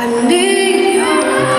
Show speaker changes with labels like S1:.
S1: I need